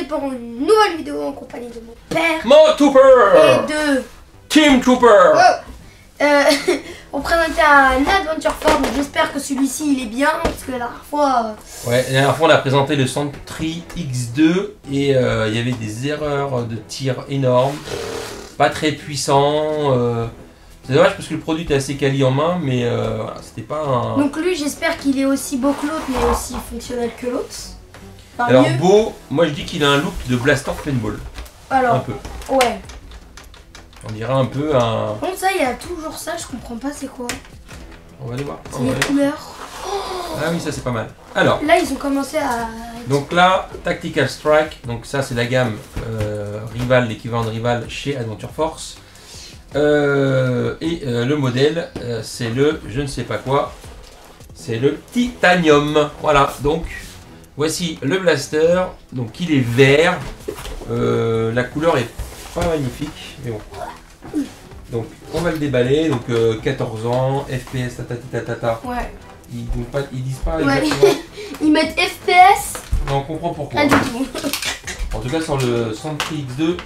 c'est pour une nouvelle vidéo en compagnie de mon père Mo et Trooper de... Team Trooper Oh Euh, on présentait un Adventure donc j'espère que celui-ci il est bien, parce que la dernière fois... euh, Ouais, la dernière fois on a présenté le Sentry X2 et euh, il y avait des erreurs de tir énormes, pas très puissant. euh, c'est dommage parce que le produit était assez quali en main, mais voilà, c'était pas un. Donc lui, j'espère qu'il est aussi beau que l'autre, mais aussi fonctionnel que l'autre. Alors mieux. beau, moi je dis qu'il a un look de Blaster Paintball, un Alors, peu. ouais. On dirait un peu un. Bon, ça, il y a toujours ça, je comprends pas c'est quoi. On va aller voir. C'est les aller- couleurs. Ah oui, ça c'est pas mal. Alors. Là, ils ont commencé à... Donc là, Tactical Strike, donc ça c'est la gamme euh, Rival, l'équivalent de Rival chez Adventure Force. Euh, et euh, le modèle, euh, c'est le je ne sais pas quoi, c'est le Titanium. Voilà, donc voici le blaster, donc il est vert, Euh, la couleur est pas magnifique, mais bon. Donc on va le déballer, donc euh, 14 ans, FPS, tatati tatata. Ouais. Ils, disent pas, ils disent pas Ouais. Ils mettent FPS Mais on comprend pourquoi. Pas du tout. En tout cas, sur le Sentry X2,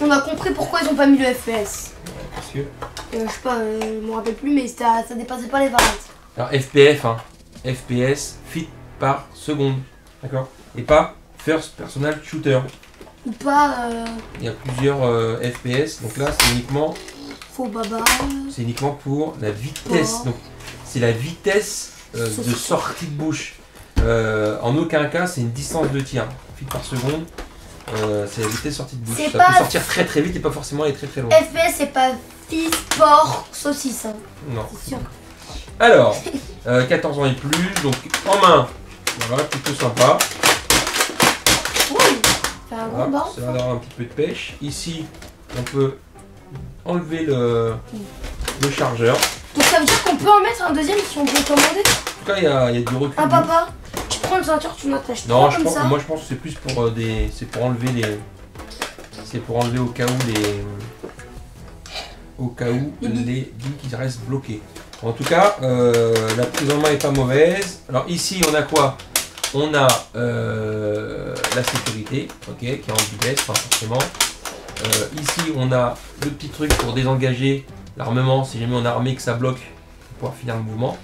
On a compris pourquoi ils ont pas mis le FPS. parce que. Euh, je sais pas, euh, je me rappelle plus, mais ça, ça dépassait pas les 20. Alors, FPF, hein. FPS, fit par seconde. D'accord Et pas First Personal Shooter. Ou pas euh, Il y a plusieurs euh, FPS, donc là, c'est uniquement, faux baba. c'est uniquement pour la vitesse. Oh. Donc, c'est la vitesse euh, de sortie de bouche. Euh, en aucun cas, c'est une distance de tir. Fit par seconde, euh, c'est la vitesse de sortie de bouche. Ça pas- peut sortir très très vite et pas forcément aller très très loin. FPS, c'est pas fils, porc, saucisse. hein. Non. Sûr. Alors, euh, 14 ans et plus, donc en main, voilà, plutôt sympa. Voilà, bord. ça va avoir un petit peu de pêche. Ici, on peut enlever le, le chargeur. Donc ça veut dire qu'on peut en mettre un deuxième si on peut commander? En tout cas, il y a, y a du recul. Un papa, tu prends le ceinture, tu m'attaches Non, trois je comme pense, ça? moi je pense que c'est plus pour euh, des, c'est pour enlever les, c'est pour enlever au cas où les, au cas où Les les billes. billes qui restent bloquées. En tout cas, euh, la prise en main est pas mauvaise. Alors ici, on a quoi? On a euh, la sécurité, ok, qui est en vitesse, pas forcément. Euh, ici, on a le petit truc pour désengager l'armement si jamais on a armé que ça bloque pour pouvoir finir le mouvement.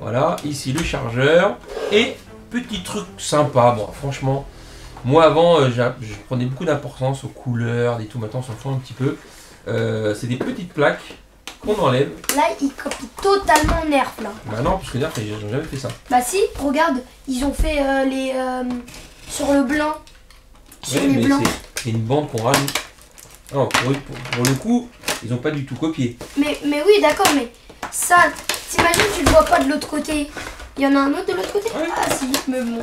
Voilà, ici le chargeur et petit truc sympa. Bon, franchement, moi avant, euh, je prenais beaucoup d'importance aux couleurs, des tout. Maintenant, on s'en fout un petit peu. C'est des petites plaques qu'on enlève. Là, ils copient totalement Nerf là. Bah non, parce que Nerf, ils n'ont jamais fait ça. Bah si, regarde, ils ont fait euh, les euh, sur le blanc. Sur Ouais, les blancs. c'est- une bande qu'on rajoute. Non, pour, pour- pour le coup, ils n'ont pas du tout copié. Mais, mais oui, d'accord, mais ça, t'imagines, tu le vois pas de l'autre côté. Il y en a un autre de l'autre côté? Ouais. Ah si, mais bon.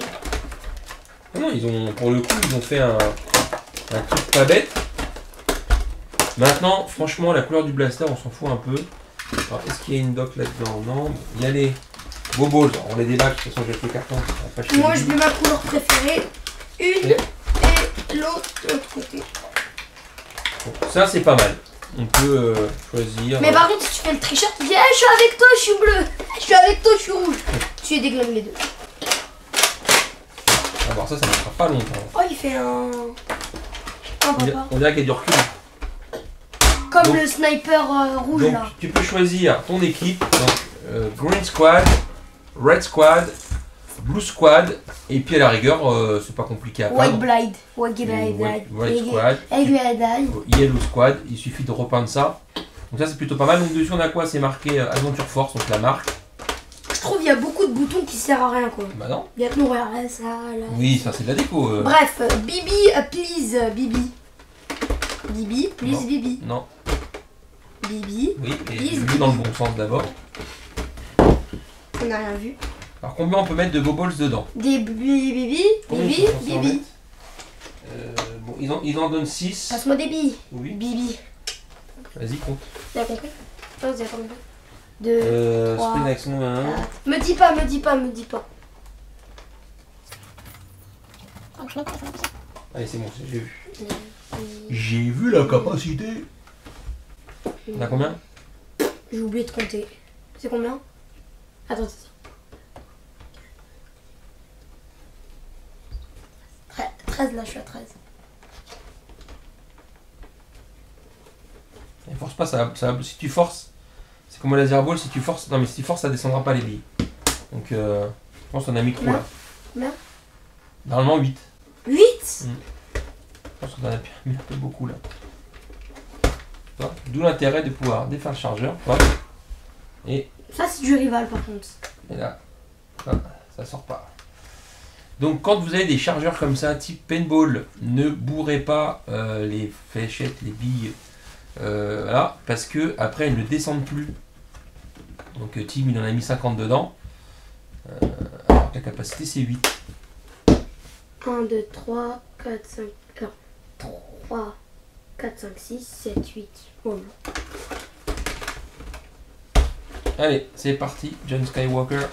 Ah Non, ils ont, pour le coup, ils ont fait un, un truc pas bête. Maintenant, franchement, la couleur du blaster, on s'en fout un peu. Alors, est-ce qu'il y a une doc là-dedans Non. Il y a les bobos. Alors, on les débat, de toute façon, j'ai fait le carton. Moi, je mets ma couleur préférée. Une Et- et l'autre de l'autre côté. Bon, ça, c'est pas mal. On peut euh, choisir. Mais par contre, si tu fais le tricheur, tu dis, Eh, je suis avec toi, je suis bleu. Je suis avec toi, je suis rouge. Tu es déglingues les deux. Ah, bon, ça, ça ne sera pas longtemps. Oh, il fait un. Un On dirait, papa. on dirait qu'il y a du recul. Comme Donc- le sniper euh, rouge Donc, là. tu peux choisir ton équipe. Donc, euh, Green Squad, Red Squad, Blue Squad. Et puis, à la rigueur, euh, c'est pas compliqué à White. Blade. White Blade. White, White Squad. Yellow Squad, il suffit de repeindre ça. Donc ça c'est plutôt pas mal. Donc dessus on a quoi? C'est marqué Adventure Force, donc la marque. Je trouve qu'il y a beaucoup de boutons qui servent à rien quoi. Bah non. Il y a que ça là. Oui, ça c'est de la déco. euh. Bref, Bibi, please, Bibi. Bibi, please, Non. Bibi. Non, Bibi. oui, et vu dans le bon sens d'abord. On n'a rien vu. Alors combien on peut mettre de boballs dedans? Des Bibi, Bibi, Combien Bibi, Bibi. mettre Euh, Bon, ils en, ils en donnent 6. Passe-moi des billes. Oui, Bibi. vas-y, compte. T'as compris Non, vous avez pas compris. Deux. Euh, Trois. Spring Action 1. quatre. Me dis pas, me dis pas, me dis pas. Allez, c'est bon, j'ai vu. J'ai vu la capacité. On a combien? J'ai oublié de compter. C'est combien? Attends, attends. 13 là, je suis à 13. Et force pas, ça, ça- si tu forces, c'est comme au laser ball, si tu forces, non mais si tu forces, ça descendra pas les billes. Donc, euh, je pense qu'on a mis trop là. Combien Normalement 8. 8 Je pense qu'on en a mis un peu beaucoup là. D'où l'intérêt de pouvoir défaire le chargeur. Et, Ça, c'est du rival par contre. et là, ça, ça sort pas. Donc quand vous avez des chargeurs comme ça, type paintball, ne bourrez pas euh, les fléchettes, les billes, euh, voilà, parce que après elles ne descendent plus. Donc euh, Tim il en a mis 50 dedans. Euh, la capacité c'est 8. 1, 2, 3, 4, 5, 3, 4, 5, 6, 7, 8. Bon, Allez, c'est parti, John Skywalker.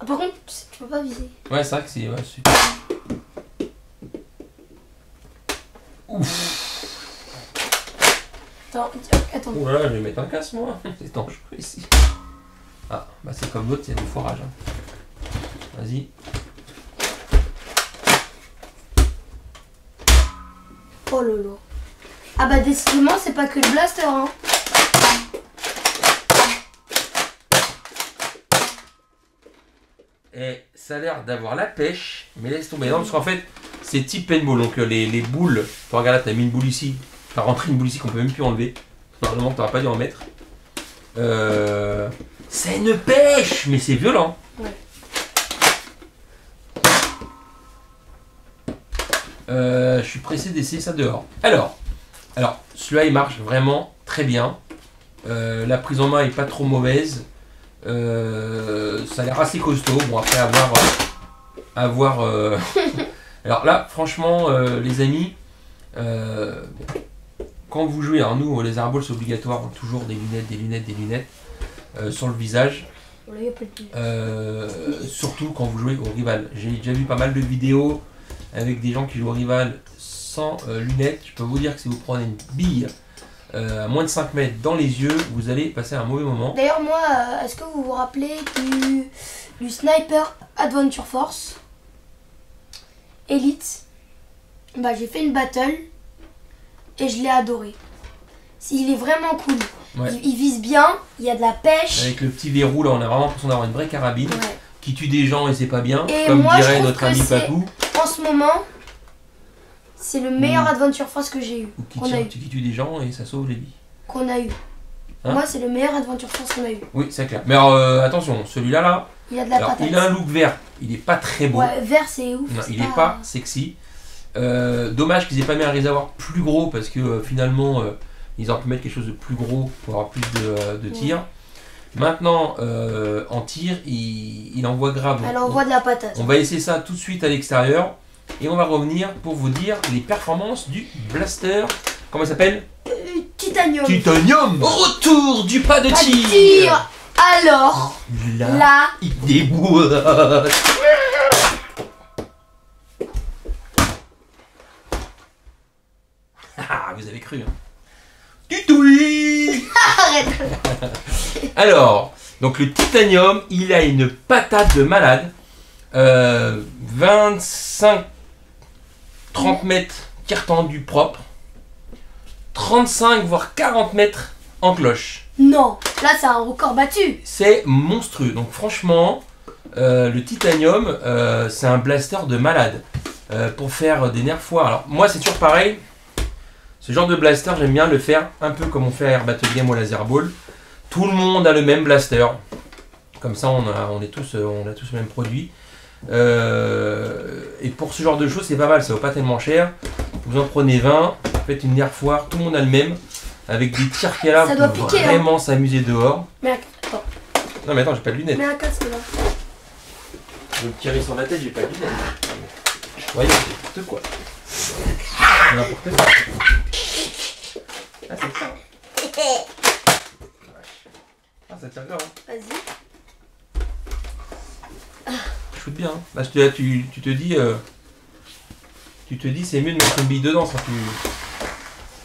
Ah, par contre, tu peux pas viser. Ouais, c'est vrai que c'est ouais, super. Attends, attends. Oh là là, je vais mettre un casque moi. C'est dangereux ici. Ah, bah c'est comme l'autre, il y a du forage. hein. Vas-y. Oh lolo. Ah bah décidément, c'est pas que le blaster, hein. Et ça a l'air d'avoir la pêche, mais laisse tomber. Non, parce qu'en fait, c'est type paintball. Donc euh, les, les boules, tu regardes là, t'as mis une boule ici. T'as rentré une boule ici qu'on peut même plus enlever. Normalement, t'auras pas dû en mettre. Euh, c'est une pêche, mais c'est violent. Ouais. Euh, je suis pressé d'essayer ça dehors. Alors, alors celui-là il marche vraiment très bien. Euh, la prise en main est pas trop mauvaise. Euh, ça a l'air assez costaud. Bon après avoir, avoir. alors là, franchement, les amis, quand vous jouez, alors nous, les arboles c'est obligatoire, hein, toujours des lunettes, des lunettes, des lunettes sur le visage. On surtout quand vous jouez au rival. J'ai déjà vu pas mal de vidéos avec des gens qui jouent au rival sans euh, lunettes. Je peux vous dire que si vous prenez une bille euh, à moins de 5 mètres dans les yeux, vous allez passer un mauvais moment. D'ailleurs, moi, euh, est-ce que vous vous rappelez du, du Sniper Adventure Force? Elite Bah, j'ai fait une battle et je l'ai adoré. Il est vraiment cool. Ouais. Il, il vise bien, il y a de la pêche. Avec le petit verrou là, on a vraiment l'impression d'avoir une vraie carabine Ouais. qui tue des gens et c'est pas bien, Et comme moi, dirait notre ami Papou, En ce moment, c'est le meilleur Mm. Adventure Force que j'ai eu. ou qui, Qu'on a eu. qui tue des gens et ça sauve les vies. Qu'on a eu. Hein moi, c'est le meilleur Adventure Force qu'on a eu. Oui, c'est clair. Mais alors, euh, attention, celui-là là, Il a de la alors, patate. il a un look vert, il est pas très beau. Ouais, vert, c'est ouf. Non, c'est il est pas sexy. Euh, dommage qu'ils aient pas mis un réservoir plus gros parce que euh, finalement ils auraient pu mettre quelque chose de plus gros pour avoir plus de, de tir. Maintenant euh, en tir il, il envoie grave. Elle envoie de la patate. On va essayer ça tout de suite à l'extérieur et on va revenir pour vous dire les performances du blaster. Comment il s'appelle? Euh, Titanium. Titanium Retour du pas de Pas tir, tir. Alors, Là, là, il déboîte Ah, vous avez cru. Hein. Tutoui arrête. Alors, donc le titanium, il a une patate de malade. Euh, 25, 30 mètres carte tendu propre. 35 voire 40 mètres en cloche. Non, là, c'est un record battu. C'est monstrueux. Donc franchement, euh, le titanium, euh, c'est un blaster de malade. Euh, pour faire des nerfs foires. Alors moi, c'est toujours pareil. Ce genre de blaster, j'aime bien le faire un peu comme on fait à Air Battle Game ou Laser Ball. Tout le monde a le même blaster. Comme ça, on a, on est tous, euh, on a tous le même produit. Euh, et pour ce genre de choses, c'est pas mal. Ça vaut pas tellement cher. Vous en prenez 20, faites une nerf foire. Tout le monde a le même. Avec des tirs qu'il y a là, Ça vous doit pouvez piquer, hein. vraiment s'amuser dehors. Mais attends, Non mais attends, j'ai pas de lunettes. mets un casque là. Je vais me tirer sur la tête, j'ai pas de lunettes. Voyez, c'est n'importe quoi. N'importe quoi. Ah, c'est ça. Ah, grave. Hein. Vas-y. Je shoot bien. Hein. Là, là, tu, tu te dis. euh, tu te dis, c'est mieux de mettre une bille dedans. Ça, tu...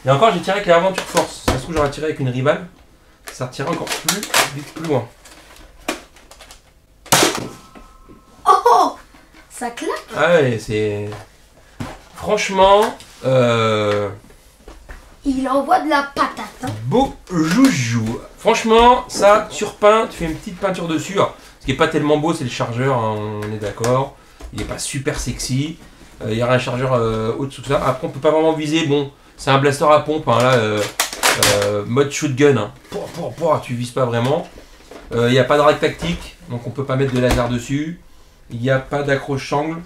Et encore, j'ai tiré avec l'aventure force. Ça se trouve, j'aurais tiré avec une rival. Ça retire encore plus vite, plus loin. Oh, oh Ça claque. Ah ouais, c'est. Franchement, euh, Il envoie de la patate. hein. beau joujou. Franchement, ça, surpeint, tu fais une petite peinture dessus. Ce qui est pas tellement beau, c'est le chargeur, hein, on est d'accord. Il est pas super sexy. Euh, Il y aura un chargeur euh, au-dessous de ça. Après, on peut pas vraiment viser. Bon, c'est un blaster à pompe, hein, là, euh, mode shotgun. Pouah, pouah, tu vises pas vraiment. Il n'y a pas de rack tactique, donc on peut pas mettre de laser dessus. Il n'y a pas d'accroche-angle.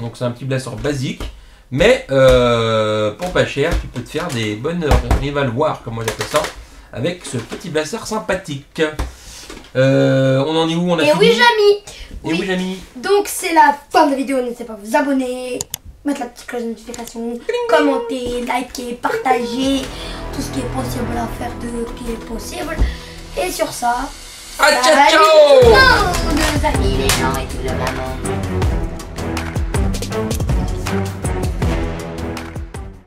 Donc c'est un petit blaster basique. Mais euh, pour pas cher, tu peux te faire des bonnes rival war, comme moi j'appelle ça, avec ce petit blaster sympathique. Euh, on en est où? On a Et oui, Jamy. Et oui. Jamy Donc c'est la fin de la vidéo. N'hésitez pas à vous abonner, mettre la petite cloche de notification, commenter, liker, partager, tout ce qui est possible à faire de qui est possible. Et sur ça, Ah, ciao, tout le